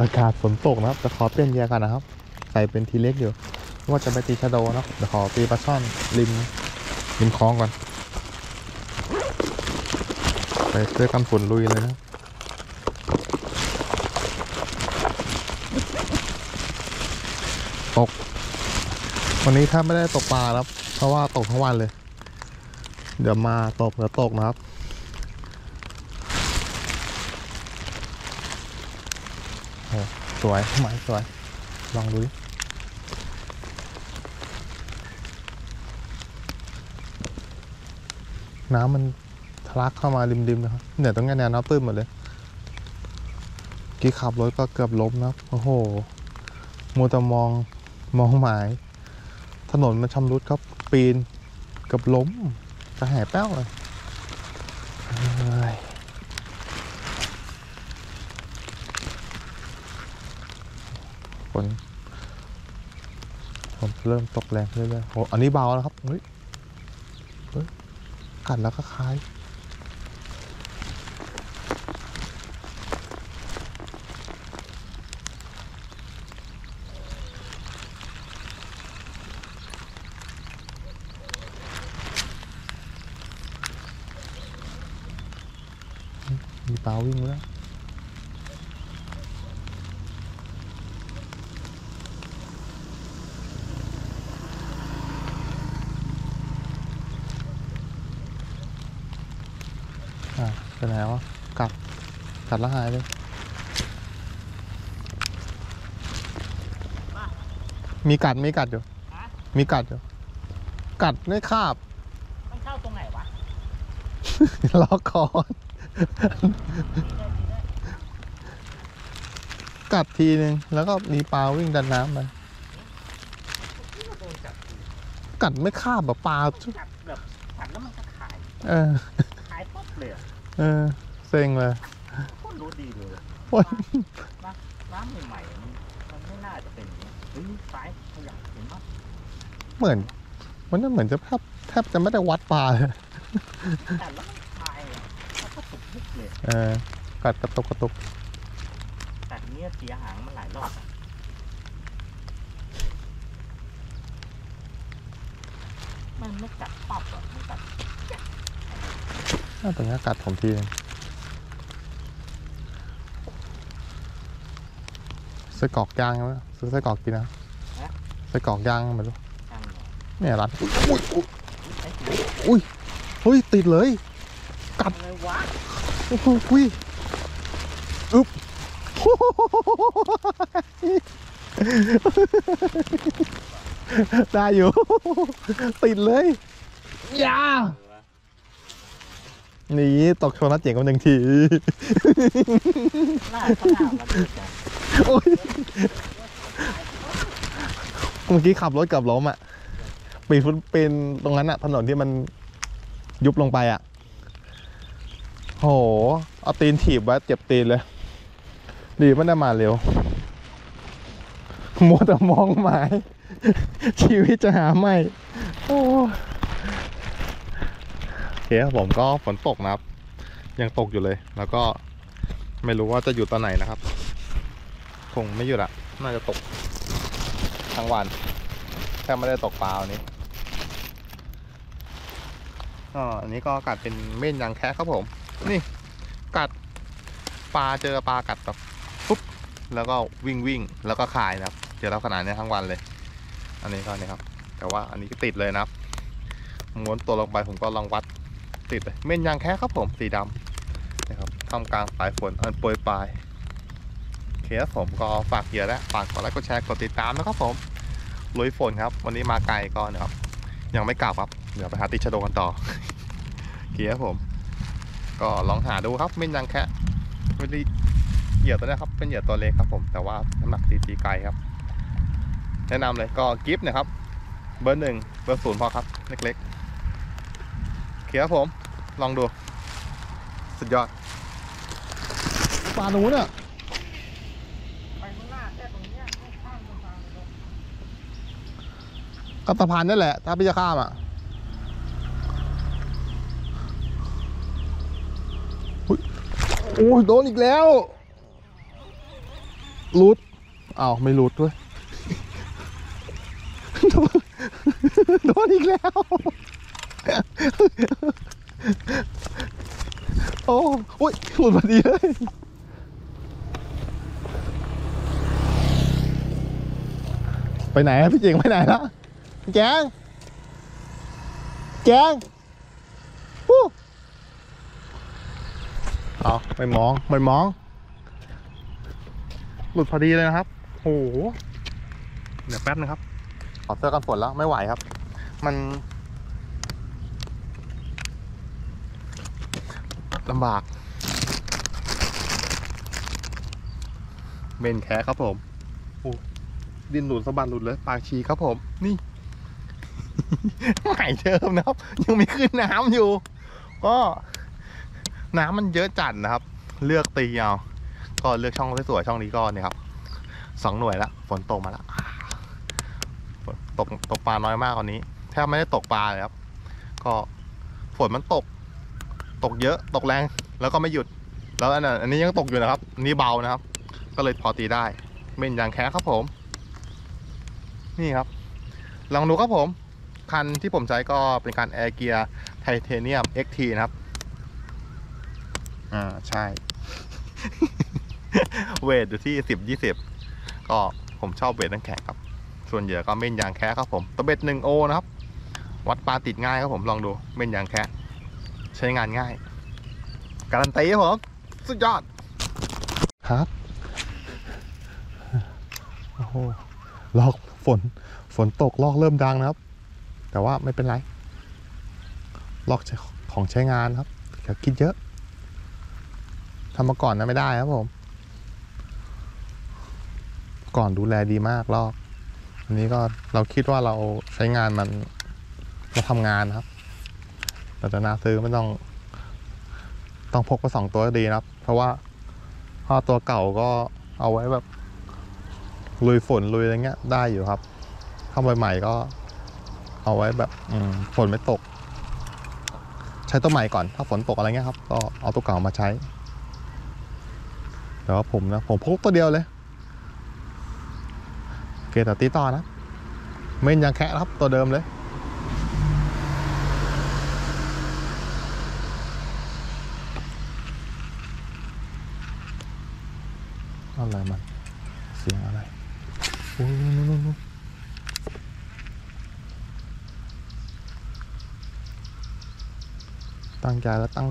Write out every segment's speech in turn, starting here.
อากาศฝนตกนะครับจะขอเปลี่ยนเหยากันนะครับ ใส่เป็นทีเล็กอยู่ว่าจะไปตีชะโดนะเดี๋ยวขอตีปลาช่อนริมริมคลองก่อน ไปเสื้อกันฝนลุยเลยนะตก วันนี้ถ้าไม่ได้ตกปลาครับ เพราะว่าตกทั้งวันเลย เดี๋ยวมาตกเดี๋ยวตกนะครับ โอ้ สวยหมายสวย ลองดูน้ำมันทะลักเข้ามาริมๆนะครับเนี่ยตรงเนี้ยแนวน้ำตื้นหมดเลยกี่ขับรถก็เกือบล้มนะครับโอ้โหมัวแต่มองมองหมาย ถนนมันชำรุดครับปีนเกือบล้มจะแห่แป้วเลยเอ้ย ฝนฝนเริ่มตกแรงเรื่อยๆโอ้อันนี้เบาแล้วครับเฮ้ยเฮ้ยกัดแล้วก็คล้ายมีปลาวิ่งแล้ว อ่าเป็นไงวะกัดกัดแล้วหายเลยมีกัดมีกัดอยู่ ฮะมีกัดอยู่ กัดไม่คาบ มันเข้าตรงไหนวะล็อกคอกัดทีนึง แล้วก็มีปลาวิ่งดันน้ำไปที่เราโดนจับกัดไม่คาบแบบปลา จับแบบจับแล้วมันก็ขาย เออขายปุ๊บเลย อะเออเซ็งเลยโคตรรู้ดีเลยโอ้ยน้ำใหม่ๆมันมันไม่น่าจะเป็นอย่างนี้เฮ้ยซ้ายขยับเห็นปะเหมือน มันนั่นเหมือนจะแทบแทบจะไม่ได้วัดปลาเลยแต่แล้วมันคลายอะแล้วก็สุดทุกเลยเออกัดกระตุกกระตุกแต่เนี้ยเสียหางมันหลายรอบอะมันไม่กัดปั๊บอะมันกัด น่าตรงนี้กัดผมทีนึงไส้กรอกย่างไหมซื้อไส้กรอกกินนะไส้กรอกย่างไม่รู้ช่างหน่อยเนี่ยร้านอุ้ยอุ้ยอุ้ยไอ้สีเฮ้ยติดเลยอะไรวะโอ้โหอุ้ยอึ๊บได้อยู่ ติดเลยอยาห นีตกโชว์นัดเจ๋งกันหนึ่งทีหน้าข้างหน้ามันดูจังโอ้ยเมื่อกี้ขับรถเกับล้มอะปีนฟุตเป็นตรงนั้นอะ ถนนที่มันยุบลงไปอะโหเอาตีนถีบไว้เจ็บตีนเลย ดีไม่ได้มาเร็วมัวแต่มองหมาย ชีวิตจะหาไม่โอ้โอเครับผมก็ฝนตกนะครับ ยังตกอยู่เลย แล้วก็ไม่รู้ว่าจะอยู่ตอนไหนนะครับ คงไม่หยุดอะน่าจะตกทั้งวันแค่ไม่ได้ตกปลาวันนี้อ๋ออันนี้ก็กัดเป็นเม่นยางแคะครับผม นี่กัดปลาเจอปลากัดแบบปุ๊บแล้วก็วิ่งวิ่งแล้วก็คายนะครับเจอลักษณะเนี้ทั้งวันเลย อันนี้ก็นี่ครับ แต่ว่าอันนี้ก็ติดเลยนะครับม้วนตัวลงไปผมก็ลองวัด ติดเม่นยางแคะครับผมสีดำนะครับท่ามกลางสายฝนอันโปรยปลายโอเคครับผมก็ฝากเยื่อและฝากกดไลค์กดแชร์กดติดตามนะครับผมลุยฝนครับ วันนี้มาไกลก็นะครับยังไม่กลับครับเดี๋ยวไปหาติชะโดกันต่อเคครับผม ก็ลองหาดูครับเม่นยังแค่ไม่ได้เหยื่อตัวนี้ครับเป็นเหยื่อตัวเล็กครับผมแต่ว่าน้ำหนักตีตีไกลครับ แนะนำเลยก็กิฟต์นะครับ เบอร์หนึ่งเบอร์ศูนย์พอครับ เล็กๆเคครับผม ลองดู สุดยอดปลาหนูเนี่ยไปข้างหน้าแค่ตรงเนี้ยข้างๆตรงกลางเลยกับสะพานนั่นแหละ ถ้าพี่จะข้ามอะอุ๊ยโอ้ยโดนอีกแล้วรูดอ้าวไม่รูดด้วยโดนโดนอีกแล้ว โอ้ หลุดพอดีเลยไปไหนพี่เจงไปไหนละแจงแจงวู้เอาไม่มองไม่มอง หลุดพอดีเลยนะครับโอ้โหเดี๋ยวแป๊บนึงครับขอเสื้อกันฝนแล้วไม่ไหวครับ มันลำบาก เมนแค่ครับผมโอ้ดินหลุดสะบัดหลุดเลย ปากชีครับผม นี่ หายเดิมนะครับ ยังมีขึ้นน้ำอยู่ ก็ น้ำมันเยอะจัดนะครับ เลือกตีเอา ก็เลือกช่องสวยๆช่องนี้ก็เนี่ยครับ สองหน่วยละ ฝนตกมาแล้วฝนตกตกปลาน้อยมากกว่านี้ แทบไม่ได้ตกปลาเลยครับ ก็ฝนมันตก ตกเยอะ ตกแรง แล้วก็ไม่หยุด แล้วอันนั้นอันนี้ยังตกอยู่นะครับอันนี้เบานะครับ ก็เลยพอตีได้เม่นยางแค่ครับผม นี่ครับ ลองดูครับผม คันที่ผมใช้ก็เป็นการแอร์เกียร์ไทเทเนียม XT นะครับ อ่า ใช่ เวทอยู่ที่สิบยี่สิบก็ผมชอบเวทน้ำแข็งครับ ส่วนเหยื่อก็เม่นยางแค่ครับผมตัวเบ็ดหนึ่งโอนะครับ วัดปลาติดง่ายครับผมลองดูเม่นยางแค่ใช้งานง่าย การันตีครับผม สุดยอดครับ หลอกฝนฝนตกลอกเริ่มดังนะครับ แต่ว่าไม่เป็นไร ลอกของใช้งานครับอย่าคิดเยอะทำมาก่อนนะไม่ได้ครับผม ก่อนดูแลดีมากลอกอันนี้ก็เราคิดว่าเราใช้งานมันเราทำงานนะครับ เราจะน่าซื้อไม่ต้อง ต้องพกไปสองตัวก็ดีนะครับ เพราะว่าถ้าตัวเก่าก็เอาไว้แบบ ลุยฝนลุยอะไรเงี้ยได้อยู่ครับถ้าใหม่ๆก็ เอาไว้แบบอืฝนไม่ตก ใช้ตัวใหม่ก่อน ถ้าฝนตกอะไรเงี้ยครับ ก็เอาตัวเก่ามาใช้แต่ว่าผมนะ ผมพกตัวเดียวเลย เกตตีต่อนะเม่นยางแคะครับตัวเดิมเลยอะไรมัน เสียงอะไร โอ้ยนู่นนู่นนู่นตั้งใจแล้วตั้ง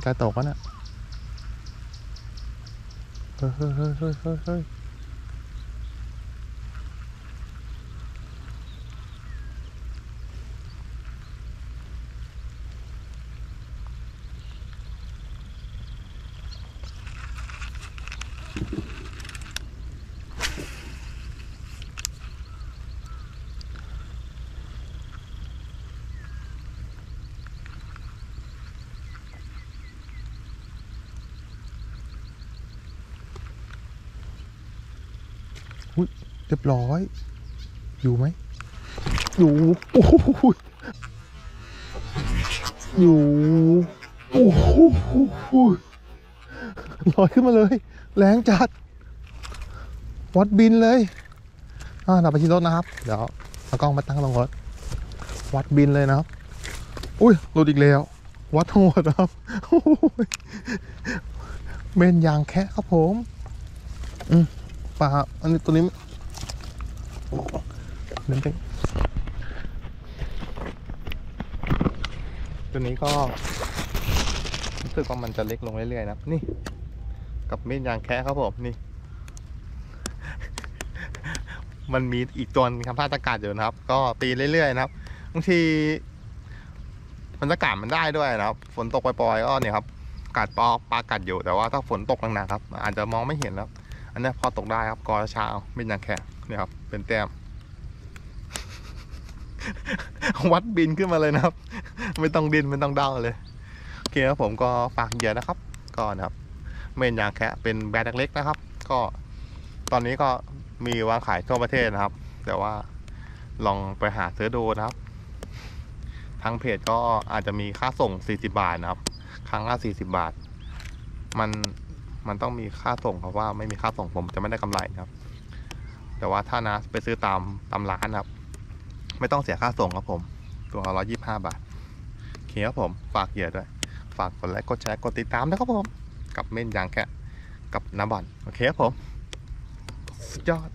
เรียบร้อย อยู่ไหม อยู่โอ้โหอยู่โอ้โหลอยขึ้นมาเลย แรงจัด วัดบินเลยอ่าเราไปที่รถนะครับ เดี๋ยวเอากล้องมาตั้งลงรถ วัดบินเลยนะครับ อุ้ยหลุดอีกแล้ว วัดทั้งหมดนะครับโอ้ยเมนยางแคะครับผม อืมปลาอันนี้ตัวนี้ นเป็นตัวนี้ก็รู้สึกว่ามันจะเล็กลงเรื่อยๆนะ นี่ กับเม่นยางแคะครับผม นี่ มันมีอีกตัวนึงทำท่าตะกัดอยู่นะครับ ก็ตีเรื่อยๆนะครับบางทีมันจะกัดมันได้ด้วยนะครับ ฝนตกปล่อยๆก็เนี่ยครับกัดปลาปลากัดอยู่แต่ว่าถ้าฝนตกหนักๆครับ อาจจะมองไม่เห็นแล้วอันนี้พอตกได้ครับกอเช้าเป็นยางแข็งเนี่ยครับ เป็นแต้ม วัดบินขึ้นมาเลยนะครับ ไม่ต้องดินไม่ต้องเดาเลย โอเคครับผมก็ฝากเหยื่อนะครับ ก็นะครับเมนยางแคะเป็นแบรนด์เล็กๆนะครับ ก็ตอนนี้ก็มีวางขายทั่วประเทศนะครับ แต่ว่าลองไปหาซื้อดูนะครับ ทางเพจก็อาจจะมีค่าส่ง 40 บาทนะครับ ครั้งละ 40 บาท มันมันต้องมีค่าส่งเพราะว่าไม่มีค่าส่งผมจะไม่ได้กำไรนะครับ แต่ว่าถ้านะไปซื้อตามตามร้านครับ ไม่ต้องเสียค่าส่งครับผม ตัวร้อยยี่ห้าบาทโอเคครับผมฝากเหยื่อด้วย ฝากกดไลค์กดแชร์กดติดตามนะครับผม กับเม่นยางแกะกับน้ำบอลโอเคครับผม สุดยอด